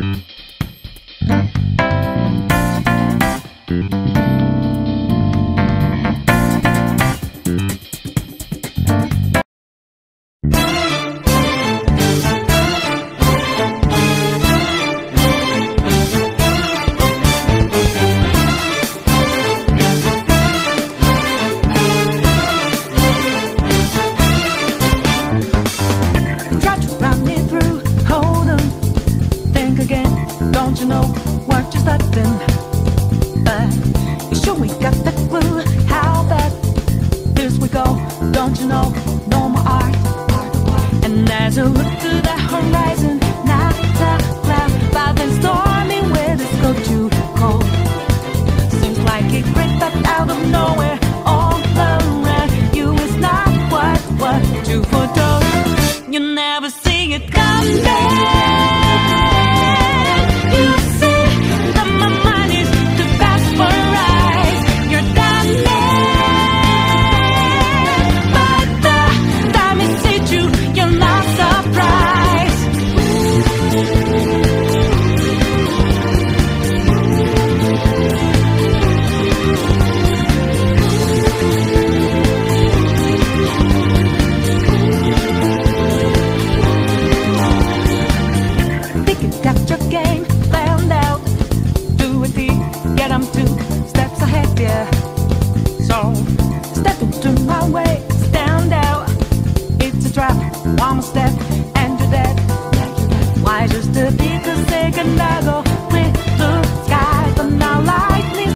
Try Don't you know what you're stepping back? Sure, we got the clue how bad this we go. Don't you know? No more art. And as you look to that horizon, not the clouds, but then stormy where it's go too cold. Seems like it crept up out of nowhere, all around you. It's not what what you foretold. You never see it coming.